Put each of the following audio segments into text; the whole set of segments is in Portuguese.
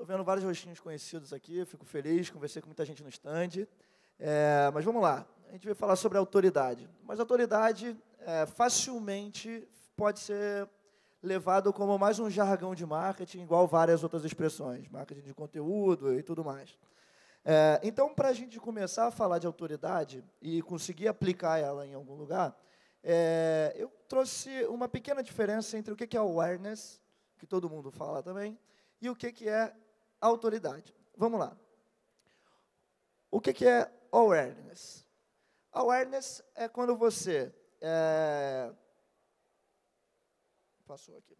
Estou vendo vários rostinhos conhecidos aqui, fico feliz, conversei com muita gente no stand. É, mas vamos lá, a gente vai falar sobre autoridade. Mas autoridade é, facilmente pode ser levado como mais um jargão de marketing, igual várias outras expressões, marketing de conteúdo e tudo mais. É, então, para a gente começar a falar de autoridade e conseguir aplicar ela em algum lugar, é, eu trouxe uma pequena diferença entre o que é awareness, que todo mundo fala também, e o que é autoridade. Vamos lá. O que, que é awareness? Awareness é quando você. É... Passou aqui.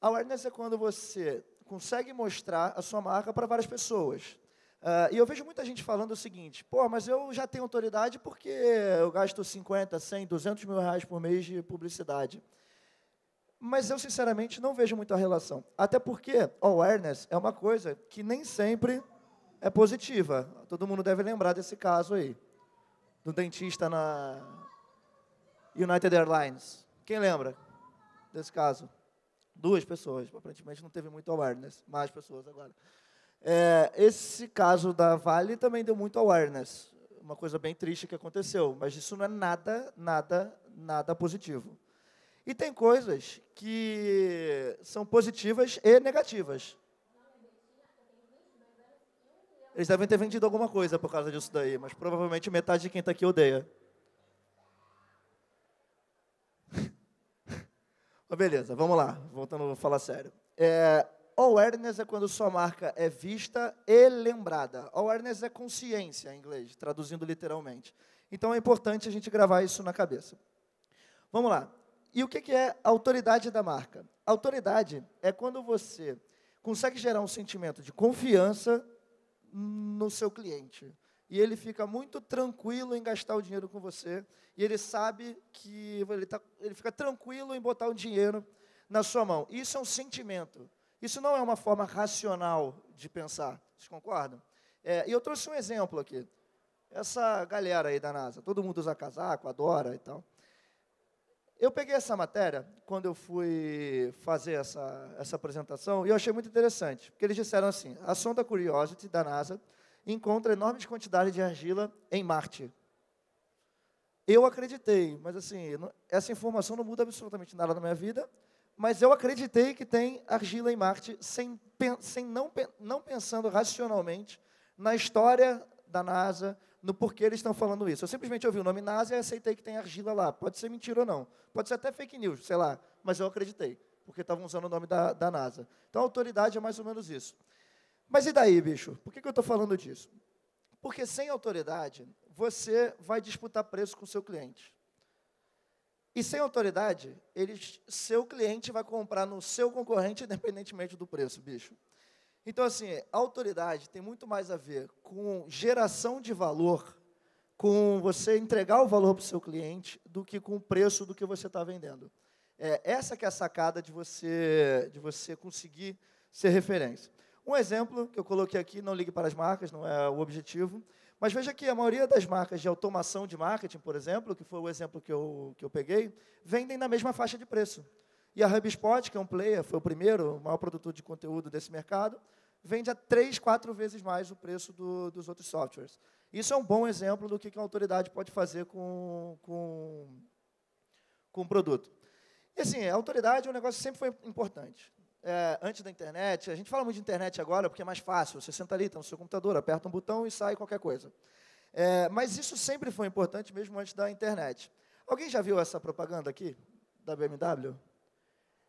Awareness é quando você consegue mostrar a sua marca para várias pessoas. Uh, e eu vejo muita gente falando o seguinte: pô, mas eu já tenho autoridade porque eu gasto 50, 100, 200 mil reais por mês de publicidade. Mas eu, sinceramente, não vejo muita relação. Até porque awareness é uma coisa que nem sempre é positiva. Todo mundo deve lembrar desse caso aí, do dentista na United Airlines. Quem lembra desse caso? Duas pessoas. Aparentemente não teve muito awareness. Mais pessoas agora. É, esse caso da Vale também deu muito awareness. Uma coisa bem triste que aconteceu. Mas isso não é nada, nada, nada positivo. E tem coisas que são positivas e negativas. Eles devem ter vendido alguma coisa por causa disso daí, mas provavelmente metade de quem está aqui odeia. mas beleza, vamos lá, voltando a falar sério. É, awareness é quando sua marca é vista e lembrada. Awareness é consciência em inglês, traduzindo literalmente. Então é importante a gente gravar isso na cabeça. Vamos lá. E o que é autoridade da marca? Autoridade é quando você consegue gerar um sentimento de confiança no seu cliente. E ele fica muito tranquilo em gastar o dinheiro com você. E ele sabe que ele, tá, ele fica tranquilo em botar o dinheiro na sua mão. Isso é um sentimento. Isso não é uma forma racional de pensar. Vocês concordam? É, e eu trouxe um exemplo aqui. Essa galera aí da NASA, todo mundo usa casaco, adora e tal. Eu peguei essa matéria quando eu fui fazer essa, essa apresentação e eu achei muito interessante, porque eles disseram assim: a sonda Curiosity da NASA encontra enormes quantidades de argila em Marte. Eu acreditei, mas assim, essa informação não muda absolutamente nada na minha vida, mas eu acreditei que tem argila em Marte, sem, sem não, não pensando racionalmente na história da NASA, no porquê eles estão falando isso. Eu simplesmente ouvi o nome NASA e aceitei que tem argila lá. Pode ser mentira ou não. Pode ser até fake news, sei lá. Mas eu acreditei, porque estavam usando o nome da, da NASA. Então, a autoridade é mais ou menos isso. Mas e daí, bicho? Por que, que eu estou falando disso? Porque sem autoridade, você vai disputar preço com o seu cliente. E sem autoridade, ele, seu cliente vai comprar no seu concorrente, independentemente do preço, bicho. Então, assim, autoridade tem muito mais a ver com geração de valor, com você entregar o valor para o seu cliente, do que com o preço do que você está vendendo. É, essa que é a sacada de você, de você conseguir ser referência. Um exemplo que eu coloquei aqui, não ligue para as marcas, não é o objetivo, mas veja que a maioria das marcas de automação de marketing, por exemplo, que foi o exemplo que eu, que eu peguei, vendem na mesma faixa de preço. E a HubSpot, que é um player, foi o primeiro, o maior produtor de conteúdo desse mercado, vende a três, quatro vezes mais o preço do, dos outros softwares. Isso é um bom exemplo do que a autoridade pode fazer com, com, com o produto. E assim, a autoridade é um negócio que sempre foi importante. É, antes da internet, a gente fala muito de internet agora porque é mais fácil. Você senta ali, está no seu computador, aperta um botão e sai qualquer coisa. É, mas isso sempre foi importante, mesmo antes da internet. Alguém já viu essa propaganda aqui, da BMW?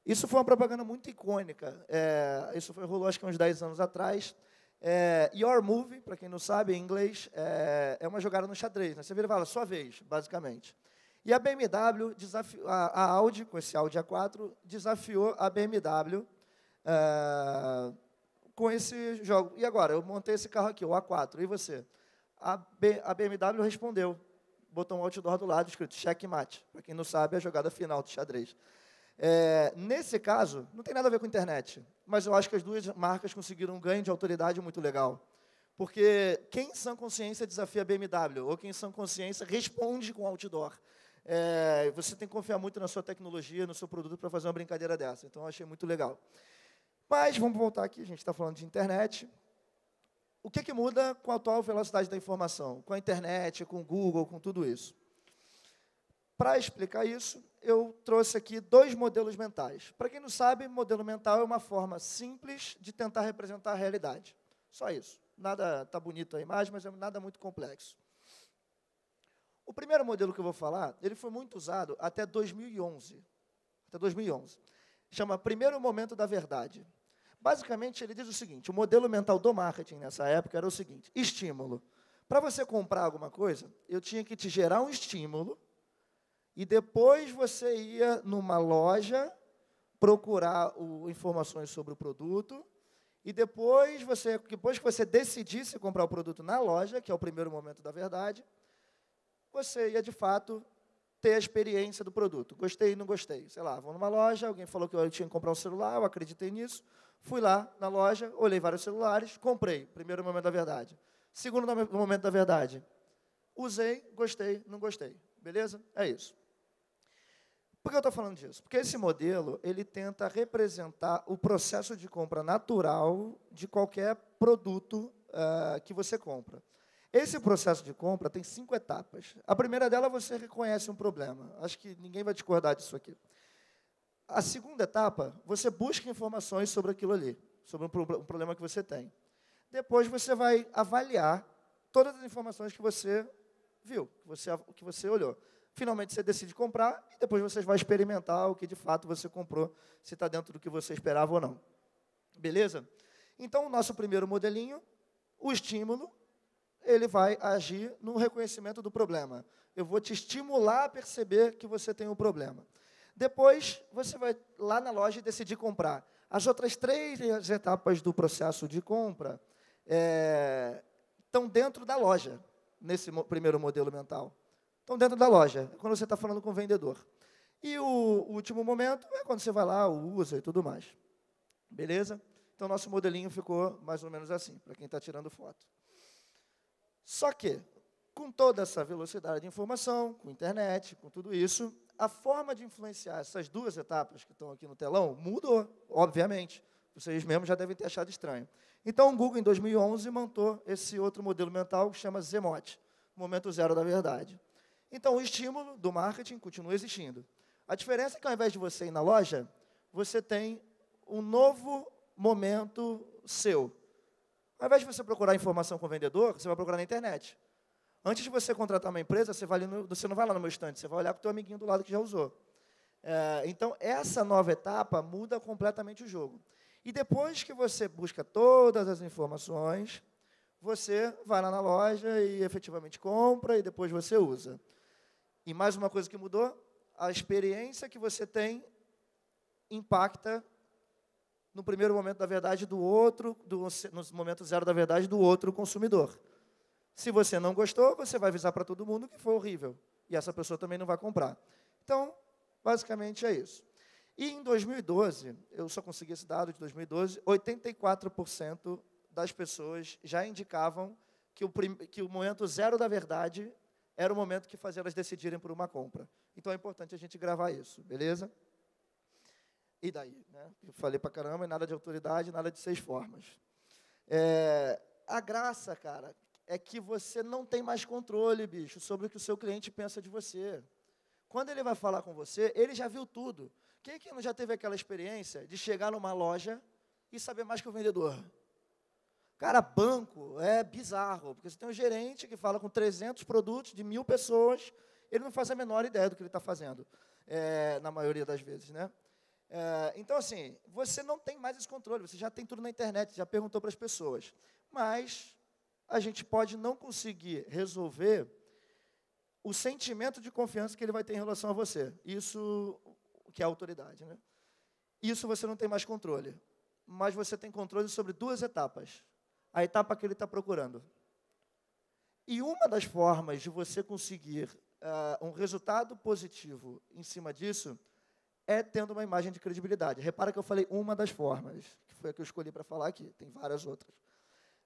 Isso foi uma propaganda muito icônica. É, isso foi, rolou acho que uns 10 anos atrás. É, Your Move, para quem não sabe, em inglês, é, é, uma jogada no xadrez. Né? Você vira e fala, sua vez, basicamente. E a BMW, a, a Audi, com esse Audi A4, desafiou a BMW é, com esse jogo. E agora, eu montei esse carro aqui, o A4, e você? A, B, a BMW respondeu, botou um outdoor do lado escrito checkmate. Para quem não sabe, é a jogada final do xadrez. É, nesse caso, não tem nada a ver com internet, mas eu acho que as duas marcas conseguiram um ganho de autoridade muito legal. Porque quem sã consciência desafia a BMW, ou quem sã consciência responde com outdoor. É, você tem que confiar muito na sua tecnologia, no seu produto para fazer uma brincadeira dessa. Então, eu achei muito legal. Mas vamos voltar aqui, a gente está falando de internet. O que, que muda com a atual velocidade da informação? Com a internet, com o Google, com tudo isso? Para explicar isso, eu trouxe aqui dois modelos mentais. Para quem não sabe, modelo mental é uma forma simples de tentar representar a realidade. Só isso. Nada está bonito a imagem, mas é nada muito complexo. O primeiro modelo que eu vou falar, ele foi muito usado até 2011. Até 2011. Chama Primeiro Momento da Verdade. Basicamente, ele diz o seguinte: o modelo mental do marketing nessa época era o seguinte: estímulo. Para você comprar alguma coisa, eu tinha que te gerar um estímulo e depois você ia numa loja procurar o, informações sobre o produto. E depois, você, depois que você decidisse comprar o produto na loja, que é o primeiro momento da verdade, você ia de fato ter a experiência do produto. Gostei, não gostei. Sei lá, vou numa loja, alguém falou que eu tinha que comprar um celular, eu acreditei nisso. Fui lá na loja, olhei vários celulares, comprei. Primeiro momento da verdade. Segundo momento da verdade. Usei, gostei, não gostei. Beleza? É isso. Por que eu estou falando disso? Porque esse modelo ele tenta representar o processo de compra natural de qualquer produto uh, que você compra. Esse processo de compra tem cinco etapas. A primeira dela você reconhece um problema. Acho que ninguém vai discordar disso aqui. A segunda etapa, você busca informações sobre aquilo ali, sobre um, pro problema que você tem. Depois você vai avaliar todas as informações que você viu, que você, que você olhou finalmente você decide comprar e depois você vai experimentar o que de fato você comprou, se está dentro do que você esperava ou não. Beleza? Então, o nosso primeiro modelinho, o estímulo, ele vai agir no reconhecimento do problema. Eu vou te estimular a perceber que você tem um problema. Depois, você vai lá na loja e decidir comprar. As outras três etapas do processo de compra é, estão dentro da loja, nesse primeiro modelo mental estão dentro da loja, quando você está falando com o vendedor. E o, último momento é quando você vai lá, usa e tudo mais. Beleza? Então, nosso modelinho ficou mais ou menos assim, para quem está tirando foto. Só que, com toda essa velocidade de informação, com internet, com tudo isso, a forma de influenciar essas duas etapas que estão aqui no telão mudou, obviamente. Vocês mesmos já devem ter achado estranho. Então, o Google, em 2011, montou esse outro modelo mental que chama Zemote, momento zero da verdade. Então, o estímulo do marketing continua existindo. A diferença é que, ao invés de você ir na loja, você tem um novo momento seu. Ao invés de você procurar informação com o vendedor, você vai procurar na internet. Antes de você contratar uma empresa, você, vai no, você não vai lá no meu estande, você vai olhar com o teu amiguinho do lado que já usou. É, então, essa nova etapa muda completamente o jogo. E depois que você busca todas as informações, você vai lá na loja e efetivamente compra e depois você usa. E mais uma coisa que mudou, a experiência que você tem impacta no primeiro momento da verdade do outro, do, no momento zero da verdade do outro consumidor. Se você não gostou, você vai avisar para todo mundo que foi horrível. E essa pessoa também não vai comprar. Então, basicamente é isso. E em 2012, eu só consegui esse dado de 2012, 84% das pessoas já indicavam que o, que o momento zero da verdade era o momento que fazia elas decidirem por uma compra. Então é importante a gente gravar isso, beleza? E daí? Né? Eu falei para caramba, nada de autoridade, nada de seis formas. É, a graça, cara, é que você não tem mais controle, bicho, sobre o que o seu cliente pensa de você. Quando ele vai falar com você, ele já viu tudo. Quem que não já teve aquela experiência de chegar numa loja e saber mais que o vendedor? Cara, banco é bizarro, porque você tem um gerente que fala com 300 produtos de mil pessoas, ele não faz a menor ideia do que ele está fazendo, é, na maioria das vezes, né? É, então, assim, você não tem mais esse controle, você já tem tudo na internet, já perguntou para as pessoas. Mas a gente pode não conseguir resolver o sentimento de confiança que ele vai ter em relação a você. Isso que é autoridade, né? Isso você não tem mais controle. Mas você tem controle sobre duas etapas a etapa que ele está procurando. E uma das formas de você conseguir uh, um resultado positivo em cima disso é tendo uma imagem de credibilidade. Repara que eu falei uma das formas, que foi a que eu escolhi para falar aqui, tem várias outras.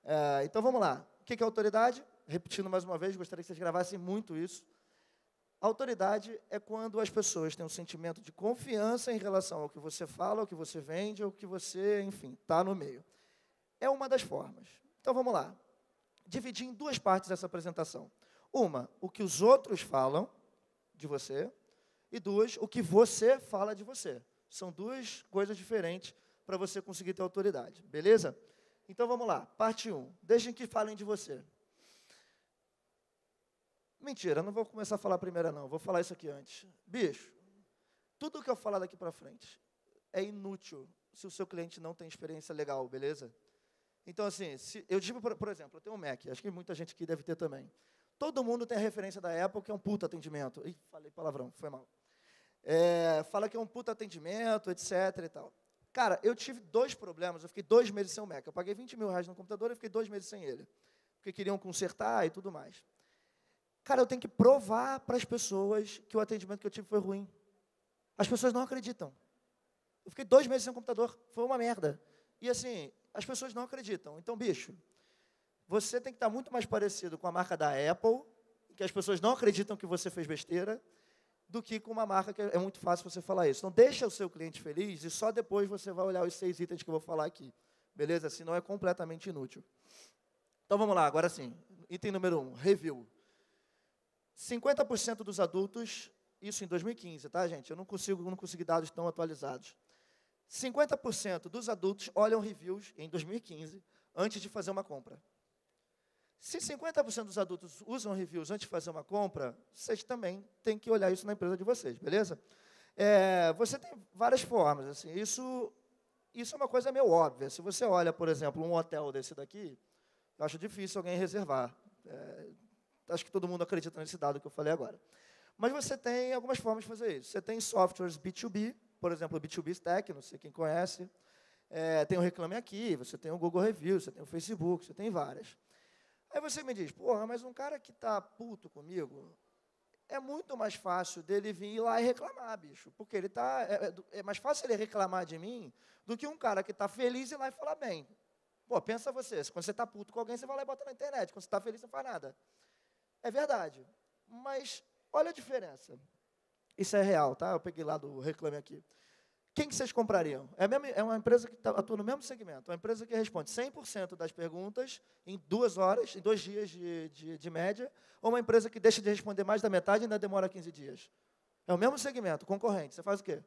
Uh, então vamos lá. O que é autoridade? Repetindo mais uma vez, gostaria que vocês gravassem muito isso. Autoridade é quando as pessoas têm um sentimento de confiança em relação ao que você fala, ao que você vende, ao que você, enfim, está no meio. É uma das formas. Então vamos lá. Dividir em duas partes essa apresentação. Uma, o que os outros falam de você, e duas, o que você fala de você. São duas coisas diferentes para você conseguir ter autoridade, beleza? Então vamos lá, parte 1. Um. Deixem que falem de você. Mentira, não vou começar a falar primeiro, não. Vou falar isso aqui antes. Bicho, tudo que eu falar daqui para frente é inútil se o seu cliente não tem experiência legal, beleza? Então, assim, se, eu digo, por, por, exemplo, eu tenho um Mac, acho que muita gente aqui deve ter também. Todo mundo tem a referência da Apple, que é um puta atendimento. Ih, falei palavrão, foi mal. É, fala que é um puta atendimento, etc e tal. Cara, eu tive dois problemas. Eu fiquei dois meses sem o Mac. Eu paguei 20 mil reais no computador e fiquei dois meses sem ele. Porque queriam consertar e tudo mais. Cara, eu tenho que provar para as pessoas que o atendimento que eu tive foi ruim. As pessoas não acreditam. Eu fiquei dois meses sem computador. Foi uma merda. E assim, as pessoas não acreditam. Então, bicho, você tem que estar muito mais parecido com a marca da Apple, que as pessoas não acreditam que você fez besteira, do que com uma marca que é muito fácil você falar isso. Então, deixa o seu cliente feliz e só depois você vai olhar os seis itens que eu vou falar aqui. Beleza? Senão é completamente inútil. Então, vamos lá, agora sim. Item número um, review. 50% dos adultos, isso em 2015, tá, gente? Eu não consigo, não consegui dados tão atualizados. 50% dos adultos olham reviews em 2015 antes de fazer uma compra. Se 50% dos adultos usam reviews antes de fazer uma compra, vocês também têm que olhar isso na empresa de vocês, beleza? É, você tem várias formas. Assim, isso, isso é uma coisa meio óbvia. Se você olha, por exemplo, um hotel desse daqui, eu acho difícil alguém reservar. É, acho que todo mundo acredita nesse dado que eu falei agora. Mas você tem algumas formas de fazer isso. Você tem softwares B2B, por exemplo, o B2B Stack, não sei quem conhece. É, tem o Reclame Aqui, você tem o Google Reviews, você tem o Facebook, você tem várias. Aí você me diz, porra, mas um cara que está puto comigo, é muito mais fácil dele vir lá e reclamar, bicho. Porque ele tá, é, é, é mais fácil ele reclamar de mim do que um cara que está feliz ir lá e falar bem. Pô, pensa você, quando você está puto com alguém, você vai lá e bota na internet. Quando você está feliz, não faz nada. É verdade. Mas olha a diferença. Isso é real, tá? Eu peguei lá do Reclame Aqui. Quem que vocês comprariam? É, é uma empresa que tá, atua no mesmo segmento, uma empresa que responde 100% das perguntas em duas horas, em dois dias de, de, de, média, ou uma empresa que deixa de responder mais da metade e ainda demora 15 dias. É o mesmo segmento, concorrente. Você faz o quê?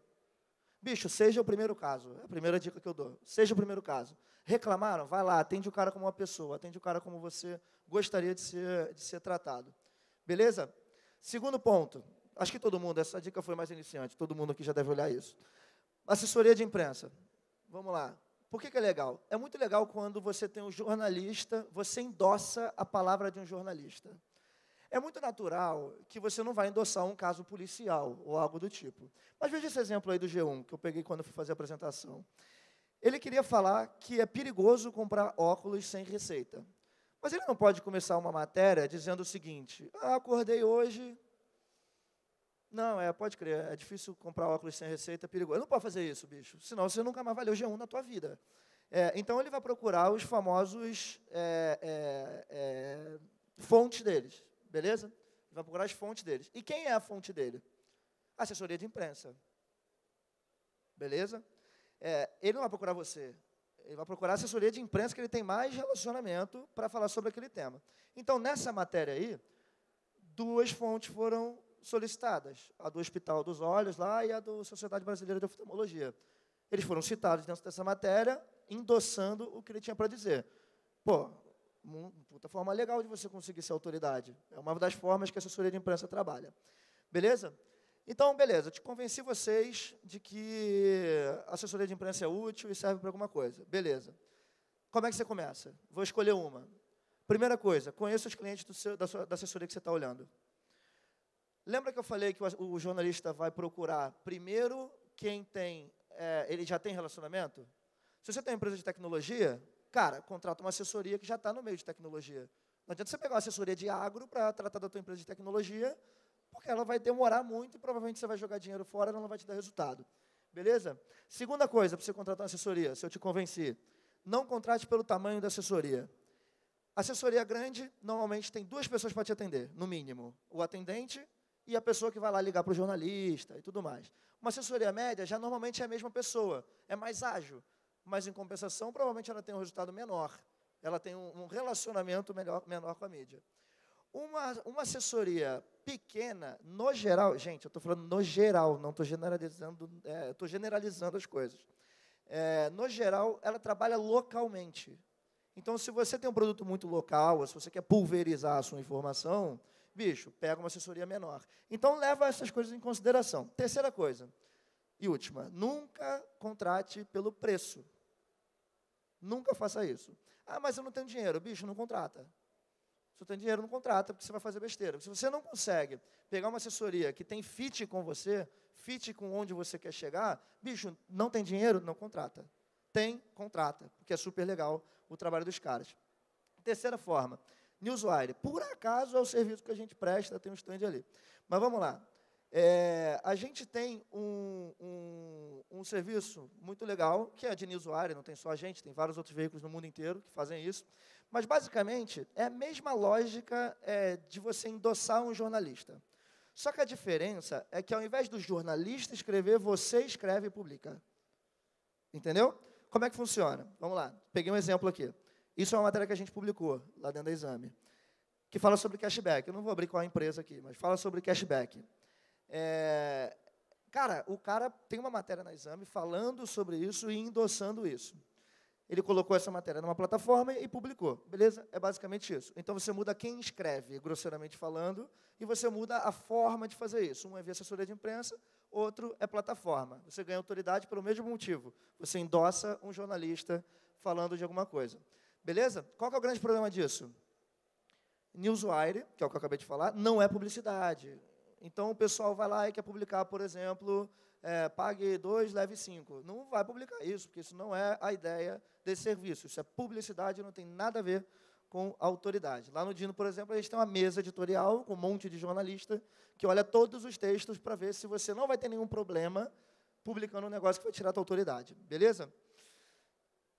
Bicho, seja o primeiro caso. É a primeira dica que eu dou. Seja o primeiro caso. Reclamaram? Vai lá, atende o cara como uma pessoa, atende o cara como você gostaria de ser, de ser tratado. Beleza? Segundo ponto. Acho que todo mundo, essa dica foi mais iniciante, todo mundo aqui já deve olhar isso. Assessoria de imprensa. Vamos lá. Por que, que, é legal? É muito legal quando você tem um jornalista, você endossa a palavra de um jornalista. É muito natural que você não vai endossar um caso policial ou algo do tipo. Mas veja esse exemplo aí do G1, que eu peguei quando fui fazer a apresentação. Ele queria falar que é perigoso comprar óculos sem receita. Mas ele não pode começar uma matéria dizendo o seguinte: ah, acordei hoje, não, é, pode crer, é difícil comprar óculos sem receita, é perigoso. Não pode fazer isso, bicho, senão você nunca mais vai ler o G1 na tua vida. É, então ele vai procurar os famosos é, é, é, fontes deles, beleza? Ele vai procurar as fontes deles. E quem é a fonte dele? Assessoria de imprensa. Beleza? É, ele não vai procurar você. Ele vai procurar a assessoria de imprensa que ele tem mais relacionamento para falar sobre aquele tema. Então, nessa matéria aí, duas fontes foram solicitadas, a do Hospital dos Olhos lá e a da Sociedade Brasileira de Oftalmologia. Eles foram citados dentro dessa matéria, endossando o que ele tinha para dizer. Pô, uma puta forma legal de você conseguir ser autoridade. É uma das formas que a assessoria de imprensa trabalha. Beleza? Então, beleza, te convenci vocês de que a assessoria de imprensa é útil e serve para alguma coisa. Beleza. Como é que você começa? Vou escolher uma. Primeira coisa, conheça os clientes seu, da, sua, da assessoria que você está olhando. Lembra que eu falei que o, jornalista vai procurar primeiro quem tem, é, ele já tem relacionamento? Se você tem uma empresa de tecnologia, cara, contrata uma assessoria que já está no meio de tecnologia. Não adianta você pegar uma assessoria de agro para tratar da tua empresa de tecnologia, porque ela vai demorar muito e provavelmente você vai jogar dinheiro fora e ela não vai te dar resultado. Beleza? Segunda coisa para você contratar uma assessoria, se eu te convenci, não contrate pelo tamanho da assessoria. Assessoria grande, normalmente tem duas pessoas para te atender, no mínimo. O atendente e a pessoa que vai lá ligar para o jornalista e tudo mais. Uma assessoria média já normalmente é a mesma pessoa, é mais ágil, mas em compensação, provavelmente ela tem um resultado menor, ela tem um, relacionamento melhor, menor com a mídia. Uma, uma assessoria pequena, no geral, gente, eu estou falando no geral, não estou generalizando, é, estou generalizando as coisas. É, no geral, ela trabalha localmente. Então, se você tem um produto muito local, se você quer pulverizar a sua informação, bicho, pega uma assessoria menor. Então, leva essas coisas em consideração. Terceira coisa, e última, nunca contrate pelo preço. Nunca faça isso. Ah, mas eu não tenho dinheiro. Bicho, não contrata. Se você tem dinheiro, não contrata, porque você vai fazer besteira. Se você não consegue pegar uma assessoria que tem fit com você, fit com onde você quer chegar, bicho, não tem dinheiro, não contrata. Tem, contrata, porque é super legal o trabalho dos caras. Terceira forma, Newswire. Por acaso é o serviço que a gente presta, tem um stand ali. Mas vamos lá. É, a gente tem um, um, um, serviço muito legal, que é de Newswire, não tem só a gente, tem vários outros veículos no mundo inteiro que fazem isso. Mas, basicamente, é a mesma lógica é, de você endossar um jornalista. Só que a diferença é que, ao invés do jornalista escrever, você escreve e publica. Entendeu? Como é que funciona? Vamos lá, peguei um exemplo aqui. Isso é uma matéria que a gente publicou lá dentro do exame, que fala sobre cashback. Eu não vou abrir qual a empresa aqui, mas fala sobre cashback. É, cara, o cara tem uma matéria na exame falando sobre isso e endossando isso. Ele colocou essa matéria numa plataforma e publicou. Beleza? É basicamente isso. Então você muda quem escreve, grosseiramente falando, e você muda a forma de fazer isso. Um é via assessoria de imprensa, outro é plataforma. Você ganha autoridade pelo mesmo motivo. Você endossa um jornalista falando de alguma coisa. Beleza? Qual é o grande problema disso? Newswire, que é o que eu acabei de falar, não é publicidade. Então o pessoal vai lá e quer publicar, por exemplo, é, pague dois, leve cinco. Não vai publicar isso, porque isso não é a ideia desse serviço. Isso é publicidade, não tem nada a ver com autoridade. Lá no Dino, por exemplo, a gente tem uma mesa editorial com um monte de jornalista que olha todos os textos para ver se você não vai ter nenhum problema publicando um negócio que vai tirar a tua autoridade. Beleza?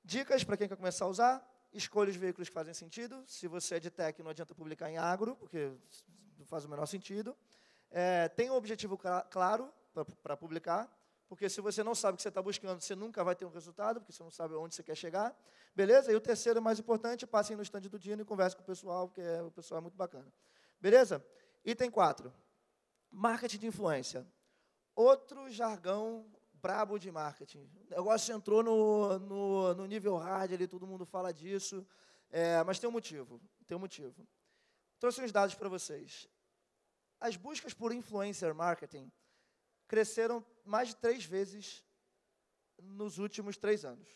Dicas para quem quer começar a usar. Escolha os veículos que fazem sentido. Se você é de tech, não adianta publicar em agro, porque não faz o menor sentido. É, tenha um objetivo claro para publicar, porque se você não sabe o que você está buscando, você nunca vai ter um resultado, porque você não sabe onde você quer chegar. Beleza? E o terceiro, mais importante, passem no stand do Dino e converse com o pessoal, porque é, o pessoal é muito bacana. Beleza? Item 4. Marketing de influência. Outro jargão brabo de marketing. O negócio entrou no, no, no nível hard, ali, todo mundo fala disso, é, mas tem um motivo. Tem um motivo. Trouxe uns dados para vocês. As buscas por influencer marketing cresceram mais de três vezes nos últimos três anos.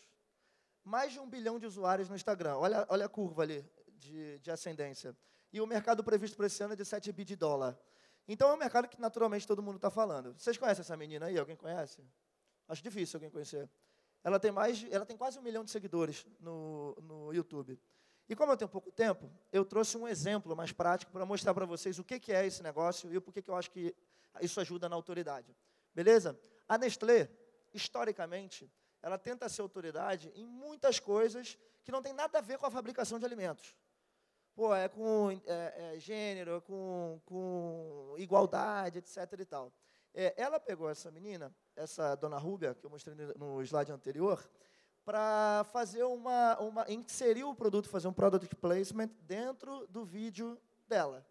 Mais de um bilhão de usuários no Instagram. Olha, olha a curva ali de, de ascendência. E o mercado previsto para esse ano é de 7 bi de dólar. Então é um mercado que naturalmente todo mundo está falando. Vocês conhecem essa menina aí? Alguém conhece? Acho difícil alguém conhecer. Ela tem mais, ela tem quase um milhão de seguidores no, no YouTube. E como eu tenho pouco tempo, eu trouxe um exemplo mais prático para mostrar para vocês o que, que é esse negócio e porquê que eu acho que isso ajuda na autoridade. Beleza? A Nestlé, historicamente, ela tenta ser autoridade em muitas coisas que não tem nada a ver com a fabricação de alimentos. Pô, é com é, é, gênero, é com, com igualdade, etc. e tal. É, ela pegou essa menina, essa dona Rúbia, que eu mostrei no slide anterior, para fazer uma, uma. inserir o produto, fazer um product placement dentro do vídeo dela.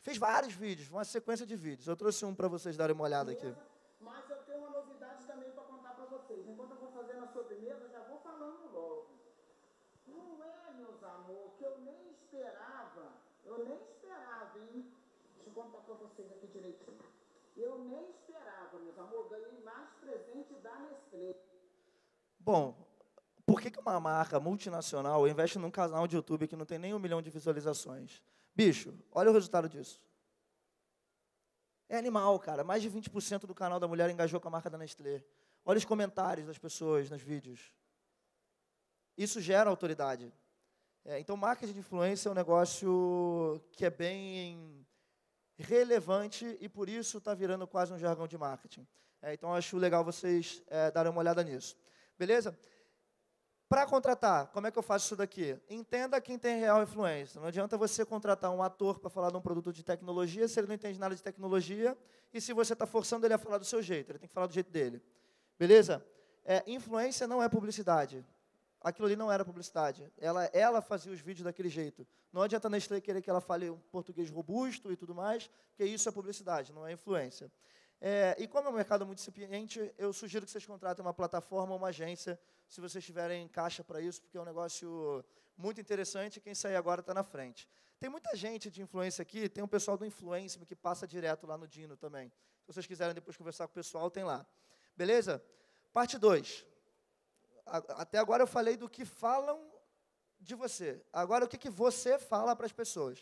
Fez vários vídeos, uma sequência de vídeos. Eu trouxe um para vocês darem uma olhada aqui. Mas eu tenho uma novidade também para contar para vocês. Enquanto eu vou fazendo a sobremesa, já vou falando logo. Não é, meus amores, que eu nem esperava. Eu nem esperava, hein? Deixa eu contar para vocês aqui direitinho. Eu nem esperava, Bom, por que, uma marca multinacional investe num canal de YouTube que não tem nem um milhão de visualizações? Bicho, olha o resultado disso. É animal, cara. Mais de 20% do canal da mulher engajou com a marca da Nestlé. Olha os comentários das pessoas nos vídeos. Isso gera autoridade. É, então, marketing de influência é um negócio que é bem relevante e por isso está virando quase um jargão de marketing. É, então, acho legal vocês é, darem uma olhada nisso. Beleza? Para contratar, como é que eu faço isso daqui? Entenda quem tem real influência. Não adianta você contratar um ator para falar de um produto de tecnologia se ele não entende nada de tecnologia e se você está forçando ele a falar do seu jeito. Ele tem que falar do jeito dele. Beleza? É, influência não é publicidade. Aquilo ali não era publicidade. Ela, ela fazia os vídeos daquele jeito. Não adianta a Nestlé querer que ela fale um português robusto e tudo mais, porque isso é publicidade, não é influência. É, e como é um mercado muito incipiente, eu sugiro que vocês contratem uma plataforma ou uma agência, se vocês tiverem caixa para isso, porque é um negócio muito interessante quem sair agora está na frente. Tem muita gente de influência aqui, tem um pessoal do Influência que passa direto lá no Dino também. Se vocês quiserem depois conversar com o pessoal, tem lá. Beleza? Parte 2. Até agora eu falei do que falam de você. Agora, o que, que você fala para as pessoas?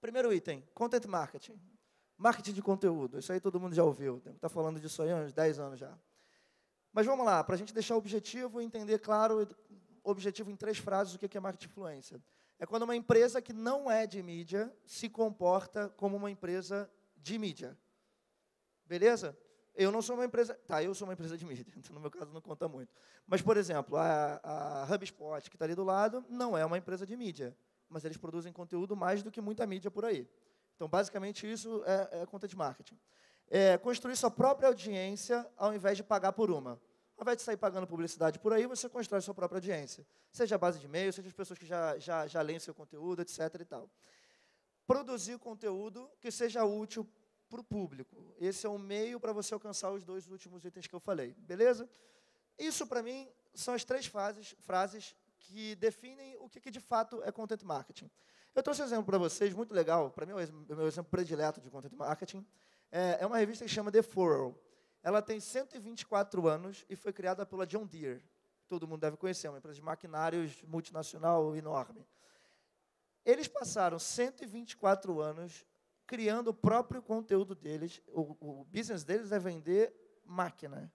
Primeiro item, content marketing. Marketing de conteúdo, isso aí todo mundo já ouviu, está falando disso aí há uns 10 anos já. Mas vamos lá, para a gente deixar o objetivo e entender claro, objetivo em três frases, o que é marketing influência. É quando uma empresa que não é de mídia se comporta como uma empresa de mídia. Beleza? Eu não sou uma empresa. Tá, eu sou uma empresa de mídia, então no meu caso não conta muito. Mas, por exemplo, a, a HubSpot, que está ali do lado, não é uma empresa de mídia. Mas eles produzem conteúdo mais do que muita mídia por aí. Então, basicamente, isso é, é conta de marketing. É construir sua própria audiência ao invés de pagar por uma. Ao invés de sair pagando publicidade por aí, você constrói sua própria audiência. Seja a base de e-mail, seja as pessoas que já, já, já leem seu conteúdo, etc. E tal. Produzir conteúdo que seja útil para o público. Esse é o meio para você alcançar os dois últimos itens que eu falei. Beleza? Isso, para mim, são as três fases, frases que definem o que, que de fato é content marketing. Eu trouxe um exemplo para vocês, muito legal, para mim é o meu exemplo predileto de content marketing. É, é uma revista que chama The Furrow. Ela tem 124 anos e foi criada pela John Deere. Todo mundo deve conhecer, uma empresa de maquinários multinacional enorme. Eles passaram 124 anos criando o próprio conteúdo deles. O, o business deles é vender máquina.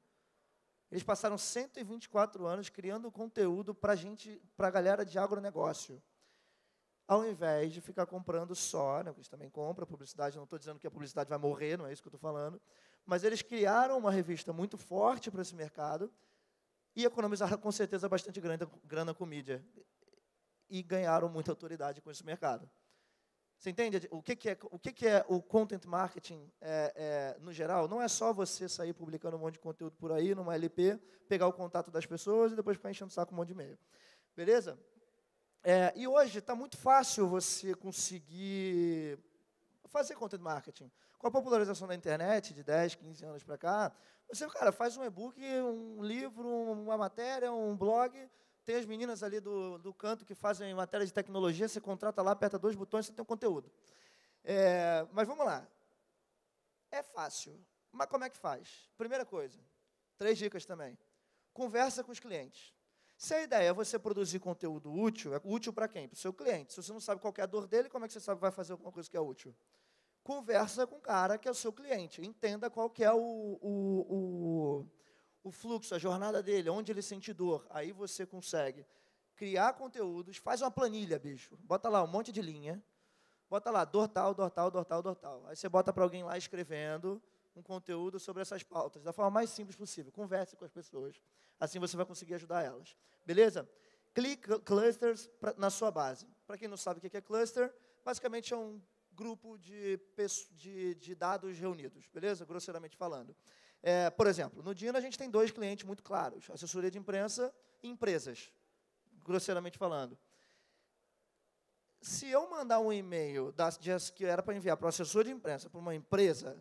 Eles passaram 124 anos criando conteúdo para gente, para a galera de agronegócio ao invés de ficar comprando só, né, eles também compram publicidade, não estou dizendo que a publicidade vai morrer, não é isso que eu estou falando, mas eles criaram uma revista muito forte para esse mercado e economizaram com certeza bastante grana, grana com mídia e ganharam muita autoridade com esse mercado. Você entende o que, que é o que, que é o content marketing é, é, no geral? Não é só você sair publicando um monte de conteúdo por aí numa LP, pegar o contato das pessoas e depois ficar enchendo o saco um monte de e-mail. Beleza? É, e hoje está muito fácil você conseguir fazer content marketing. Com a popularização da internet, de 10, 15 anos para cá, você, cara, faz um e-book, um livro, uma matéria, um blog, tem as meninas ali do, do canto que fazem matéria de tecnologia, você contrata lá, aperta dois botões, você tem um conteúdo. É, mas vamos lá. É fácil. Mas como é que faz? Primeira coisa, três dicas também. Conversa com os clientes. Se a ideia é você produzir conteúdo útil, é útil para quem? Para o seu cliente. Se você não sabe qual é a dor dele, como é que você sabe que vai fazer alguma coisa que é útil? Conversa com o cara que é o seu cliente. Entenda qual que é o, o, o, o fluxo, a jornada dele, onde ele sente dor. Aí você consegue criar conteúdos, faz uma planilha, bicho. Bota lá um monte de linha. Bota lá, dor tal, dor tal, dor tal, dor tal. Aí você bota para alguém lá escrevendo um conteúdo sobre essas pautas, da forma mais simples possível. Converse com as pessoas. Assim você vai conseguir ajudar elas. Beleza? Clique clusters pra, na sua base. Para quem não sabe o que é cluster, basicamente é um grupo de, de, de dados reunidos, beleza? Grosseiramente falando. É, por exemplo, no Dino a gente tem dois clientes muito claros: assessoria de imprensa e empresas, grosseiramente falando. Se eu mandar um e-mail que era para enviar para o assessor de imprensa para uma empresa,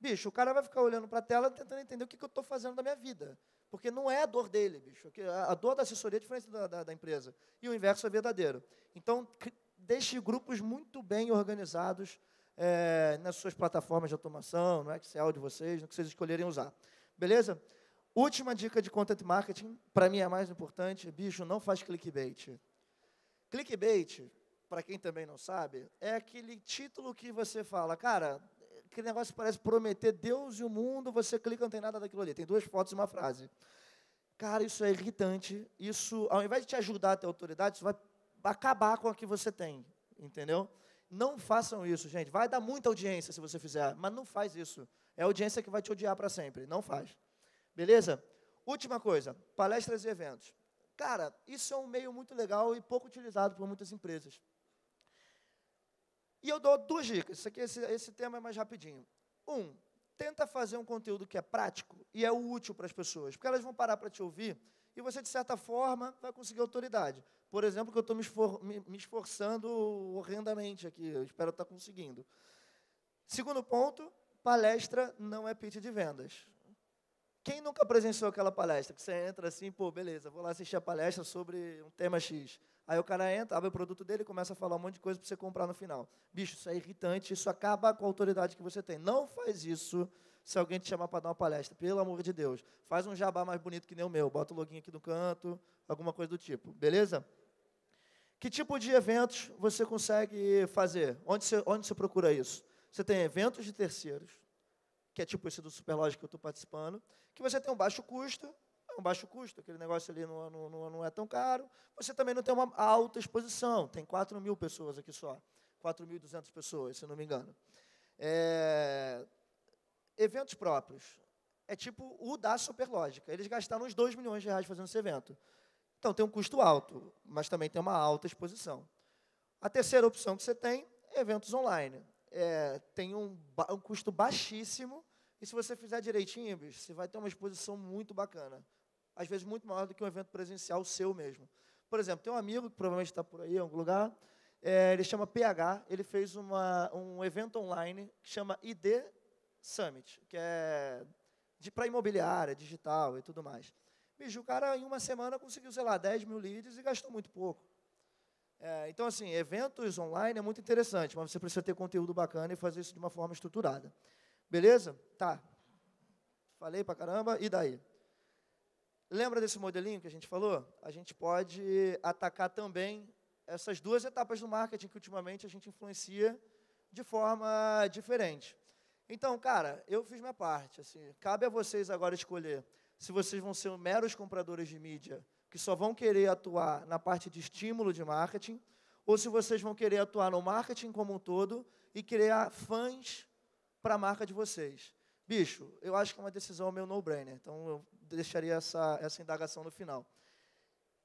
bicho, o cara vai ficar olhando para a tela tentando entender o que, que eu estou fazendo da minha vida. Porque não é a dor dele, bicho. A dor da assessoria é diferente da, da, da empresa. E o inverso é verdadeiro. Então, deixe grupos muito bem organizados é, nas suas plataformas de automação, no Excel de vocês, no que vocês escolherem usar. Beleza? Última dica de content marketing, para mim é a mais importante, bicho, não faz clickbait. Clickbait, para quem também não sabe, é aquele título que você fala, cara, aquele negócio parece prometer Deus e o mundo, você clica, não tem nada daquilo ali. Tem duas fotos e uma frase. Cara, isso é irritante. Isso, ao invés de te ajudar a ter autoridade, isso vai acabar com a que você tem. Entendeu? Não façam isso, gente. Vai dar muita audiência se você fizer, mas não faz isso. É a audiência que vai te odiar para sempre. Não faz. Beleza? Última coisa: palestras e eventos. Cara, isso é um meio muito legal e pouco utilizado por muitas empresas. E eu dou duas dicas. Isso aqui, esse, esse tema é mais rapidinho. Um, tenta fazer um conteúdo que é prático e é útil para as pessoas, porque elas vão parar para te ouvir e você, de certa forma, vai conseguir autoridade. Por exemplo, que eu estou me, esfor me, esforçando horrendamente aqui, eu espero estar conseguindo. Segundo ponto, palestra não é pitch de vendas. Quem nunca presenciou aquela palestra? Que você entra assim, pô, beleza, vou lá assistir a palestra sobre um tema X. Aí o cara entra, abre o produto dele e começa a falar um monte de coisa para você comprar no final. Bicho, isso é irritante, isso acaba com a autoridade que você tem. Não faz isso se alguém te chamar para dar uma palestra, pelo amor de Deus. Faz um jabá mais bonito que nem o meu, bota o login aqui no canto, alguma coisa do tipo, beleza? Que tipo de eventos você consegue fazer? Onde você, onde você procura isso? Você tem eventos de terceiros, que é tipo esse do Superlógico que eu estou participando, que você tem um baixo custo, um baixo custo, aquele negócio ali não, não, não é tão caro. Você também não tem uma alta exposição, tem 4 mil pessoas aqui só, 4.200 pessoas, se não me engano. É, eventos próprios, é tipo o da Superlógica, eles gastaram uns 2 milhões de reais fazendo esse evento. Então tem um custo alto, mas também tem uma alta exposição. A terceira opção que você tem eventos online. É, tem um, um custo baixíssimo, e se você fizer direitinho, você vai ter uma exposição muito bacana às vezes muito maior do que um evento presencial seu mesmo. Por exemplo, tem um amigo que provavelmente está por aí em algum lugar, é, ele chama PH, ele fez uma, um evento online que chama ID Summit, que é para imobiliária, digital e tudo mais. Bicho, o cara em uma semana conseguiu, sei lá, 10 mil leads e gastou muito pouco. É, então, assim, eventos online é muito interessante, mas você precisa ter conteúdo bacana e fazer isso de uma forma estruturada. Beleza? Tá. Falei pra caramba, e daí? Lembra desse modelinho que a gente falou? A gente pode atacar também essas duas etapas do marketing que ultimamente a gente influencia de forma diferente. Então, cara, eu fiz minha parte. Assim, cabe a vocês agora escolher se vocês vão ser meros compradores de mídia que só vão querer atuar na parte de estímulo de marketing, ou se vocês vão querer atuar no marketing como um todo e criar fãs para a marca de vocês. Bicho, eu acho que é uma decisão meu no-brainer. Então, eu deixaria essa, essa indagação no final.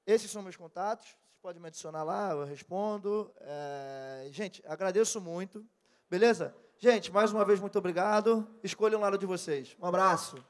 Esses são meus contatos, vocês podem me adicionar lá, eu respondo. É, gente, agradeço muito. Beleza? Gente, mais uma vez, muito obrigado. Escolham um lado de vocês. Um abraço.